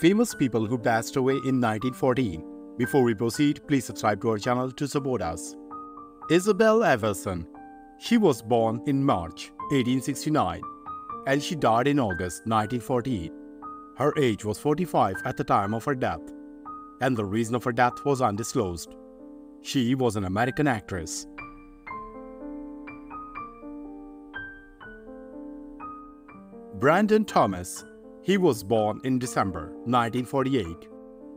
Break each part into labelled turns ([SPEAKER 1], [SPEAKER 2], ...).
[SPEAKER 1] Famous people who passed away in 1914. Before we proceed, please subscribe to our channel to support us. Isabel Everson. She was born in March 1869 and she died in August 1948. Her age was 45 at the time of her death, and the reason of her death was undisclosed. She was an American actress. Brandon Thomas. He was born in December 1948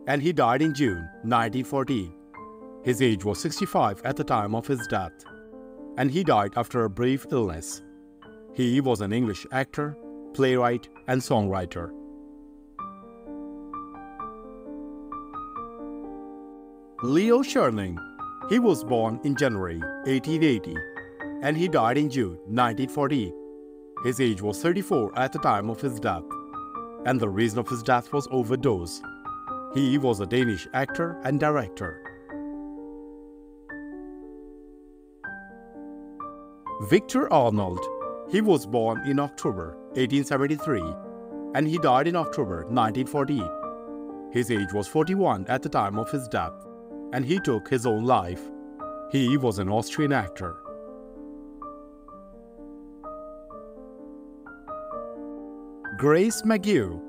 [SPEAKER 1] and he died in June 1914. His age was 65 at the time of his death, and he died after a brief illness. He was an English actor, playwright, and songwriter. Leo Sherling. He was born in January 1880 and he died in June 1940. His age was 34 at the time of his death, and the reason of his death was overdose. He was a Danish actor and director. Victor Arnold. He was born in October 1873 and he died in October 1948. His age was 41 at the time of his death and he took his own life. He was an Austrian actor. Grace McHugh.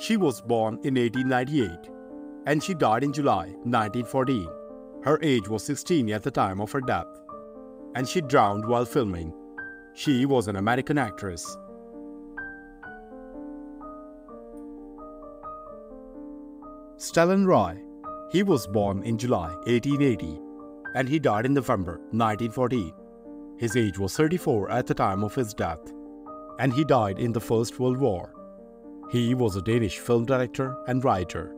[SPEAKER 1] She was born in 1898 and she died in July 1914. Her age was 16 at the time of her death and she drowned while filming. She was an American actress. Stellan Rye. He was born in July 1880 and he died in November 1914. His age was 34 at the time of his death and he died in the First World War. He was a Danish film director and writer.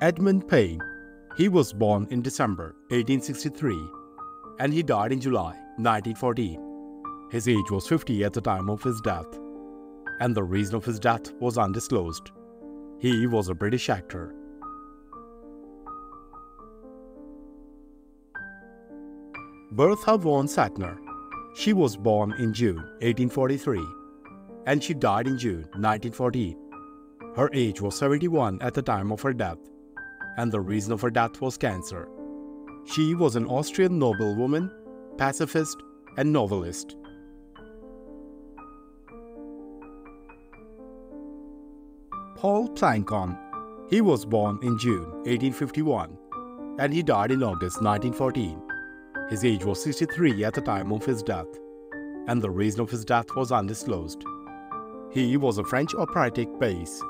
[SPEAKER 1] Edmund Payne. He was born in December 1863 and he died in July 1914. His age was 50 at the time of his death, and the reason of his death was undisclosed. He was a British actor. Bertha von Suttner. She was born in June 1843 and she died in June 1914. Her age was 71 at the time of her death, and the reason of her death was cancer. She was an Austrian noblewoman, pacifist, and novelist. Paul Plancon. He was born in June 1851 and he died in August 1914. His age was 63 at the time of his death, and the reason of his death was undisclosed. He was a French operatic bass.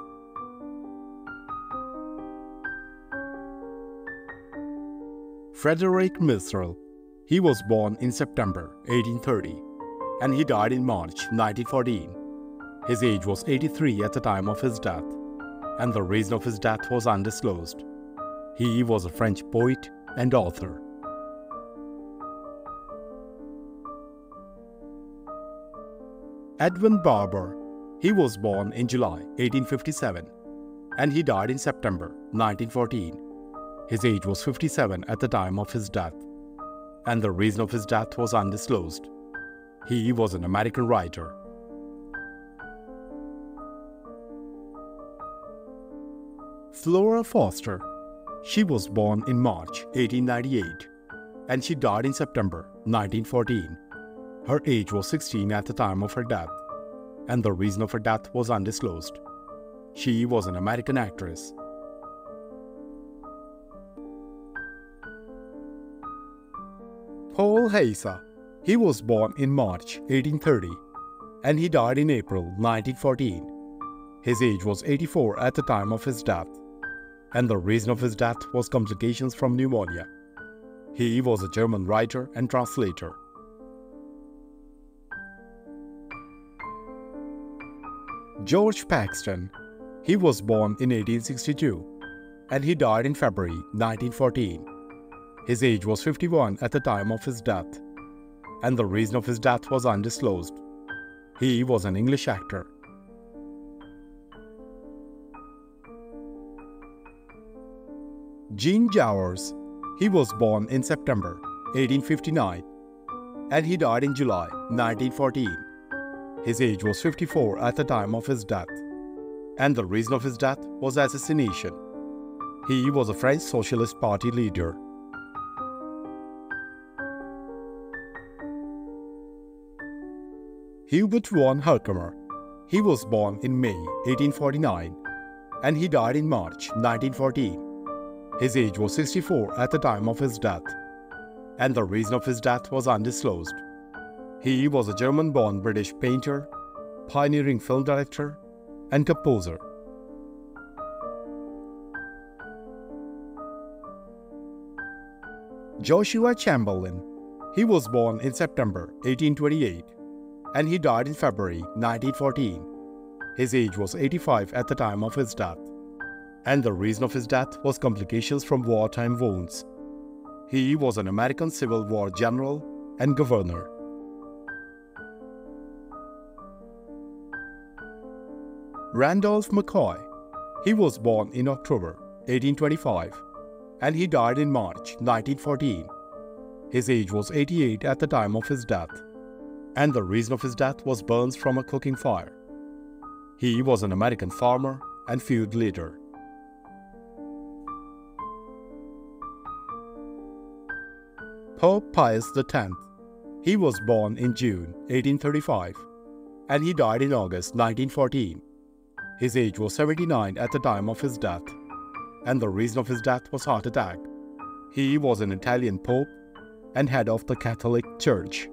[SPEAKER 1] Frederick Mistral. He was born in September 1830 and he died in March 1914. His age was 83 at the time of his death, and the reason of his death was undisclosed. He was a French poet and author. Edwin Barber. He was born in July 1857 and he died in September 1914. His age was 57 at the time of his death, and the reason of his death was undisclosed. He was an American writer. Flora Foster. She was born in March 1898 and she died in September 1914. Her age was 16 at the time of her death, and the reason of her death was undisclosed. She was an American actress. Paul Heyse. He was born in March 1830 and he died in April 1914. His age was 84 at the time of his death, and the reason of his death was complications from pneumonia. He was a German writer and translator. George Paxton. He was born in 1862 and he died in February 1914. His age was 51 at the time of his death, and the reason of his death was undisclosed. He was an English actor. Jean Jaurès. He was born in September 1859 and he died in July 1914. His age was 54 at the time of his death, and the reason of his death was assassination. He was a French Socialist Party leader. Hubert von Herkomer. He was born in May 1849 and he died in March 1914. His age was 64 at the time of his death, and the reason of his death was undisclosed. He was a German born British painter, pioneering film director, and composer. Joshua Chamberlain. He was born in September 1828 and he died in February 1914. His age was 85 at the time of his death, and the reason of his death was complications from wartime wounds. He was an American Civil War general and governor. Randolph McCoy. He was born in October 1825 and he died in March 1914. His age was 88 at the time of his death, and the reason of his death was burns from a cooking fire. He was an American farmer and feud leader. Pope Pius X. He was born in June 1835 and he died in August 1914. His age was 79 at the time of his death, and the reason of his death was heart attack. He was an Italian pope and head of the Catholic Church.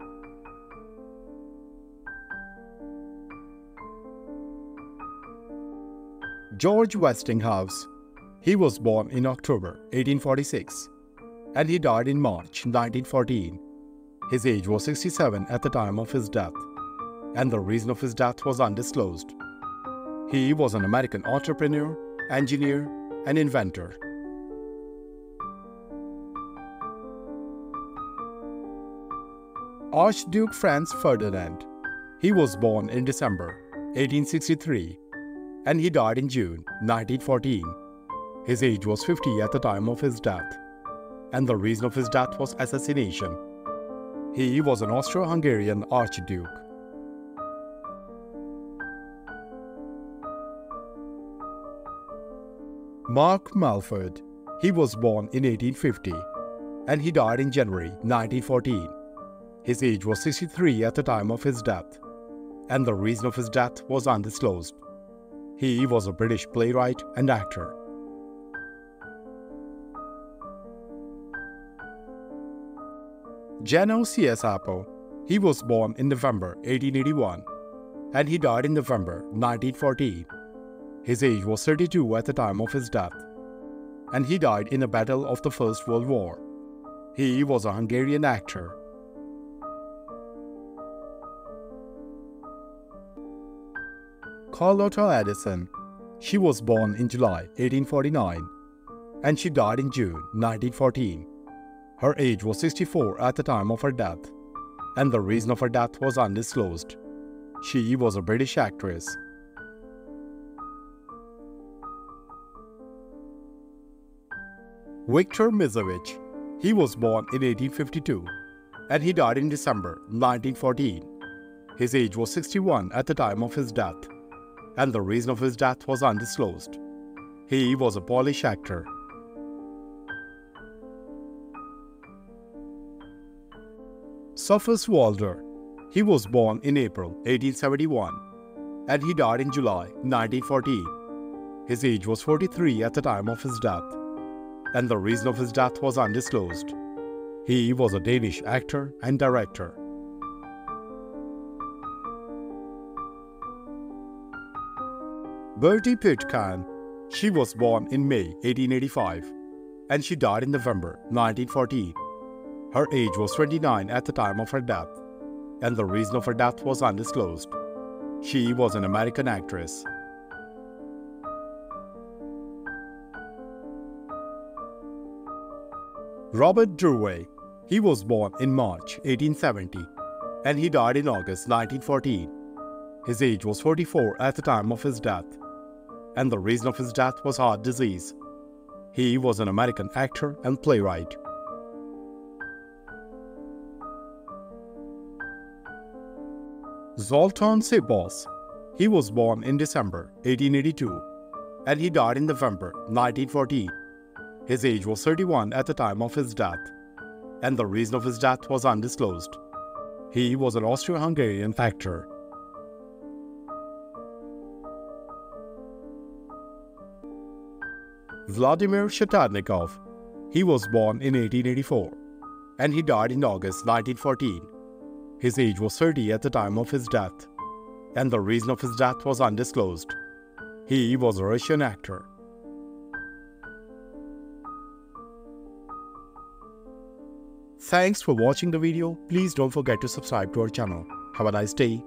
[SPEAKER 1] George Westinghouse. He was born in October 1846 and he died in March 1914. His age was 67 at the time of his death, and the reason of his death was undisclosed. He was an American entrepreneur, engineer, and inventor. Archduke Franz Ferdinand. He was born in December 1863 and he died in June 1914. His age was 50 at the time of his death, and the reason of his death was assassination. He was an Austro-Hungarian archduke. Mark Melford. He was born in 1850 and he died in January 1914. His age was 63 at the time of his death, and the reason of his death was undisclosed. He was a British playwright and actor. Jenner Apo. He was born in November 1881 and he died in November 1914. His age was 32 at the time of his death, and he died in the Battle of the First World War. He was a Hungarian actor Carlotta Addison. She was born in July 1849 and she died in June 1914. Her age was 64 at the time of her death, and the reason of her death was undisclosed. She was a British actress. Victor Mizovich. He was born in 1852 and he died in December 1914. His age was 61 at the time of his death and the reason of his death was undisclosed. He was a Polish actor. Sophus Walder. He was born in April 1871 and he died in July 1914. His age was 43 at the time of his death, and the reason of his death was undisclosed. He was a Danish actor and director. Bertie Pitcairn. She was born in May 1885 and she died in November 1914. Her age was 29 at the time of her death, and the reason of her death was undisclosed. She was an American actress. Robert Drouet. He was born in March 1870 and he died in August 1914. His age was 44 at the time of his death and the reason of his death was heart disease. He was an American actor and playwright. Zoltan Sipos. He was born in December 1882 and he died in November 1914. His age was 31 at the time of his death, and the reason of his death was undisclosed. He was an Austro-Hungarian factor. Vladimir Shatarnikov. He was born in 1884 and he died in August 1914. His age was 30 at the time of his death, and the reason of his death was undisclosed. He was a Russian actor. Thanks for watching the video. Please don't forget to subscribe to our channel. Have a nice day.